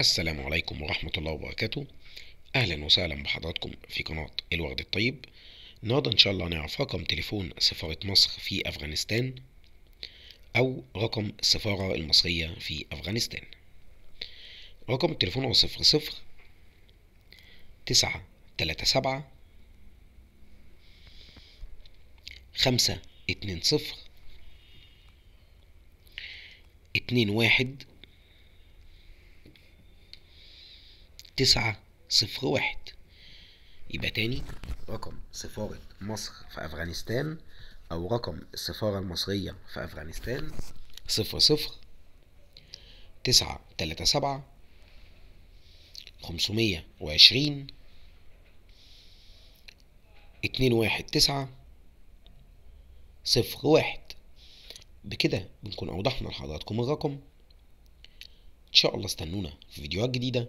السلام عليكم ورحمة الله وبركاته. أهلا وسهلا بحضراتكم في قناة الورد الطيب. النهاردة إن شاء الله هنعرف رقم تليفون سفارة مصر في أفغانستان أو رقم السفارة المصرية في أفغانستان. رقم التليفون هو صفر صفر تسعة تلاتة سبعة خمسة اتنين صفر اتنين واحد تسعة صفر واحد. يبقى تاني. رقم سفارة مصر في أفغانستان أو رقم السفارة المصرية في أفغانستان. صفر صفر تسعة تلاتة سبعة خمسمية وعشرين اتنين واحد تسعة صفر واحد. بكده بنكون أوضحنا لحضراتكم الرقم. إن شاء الله استنونا في فيديوهات جديدة.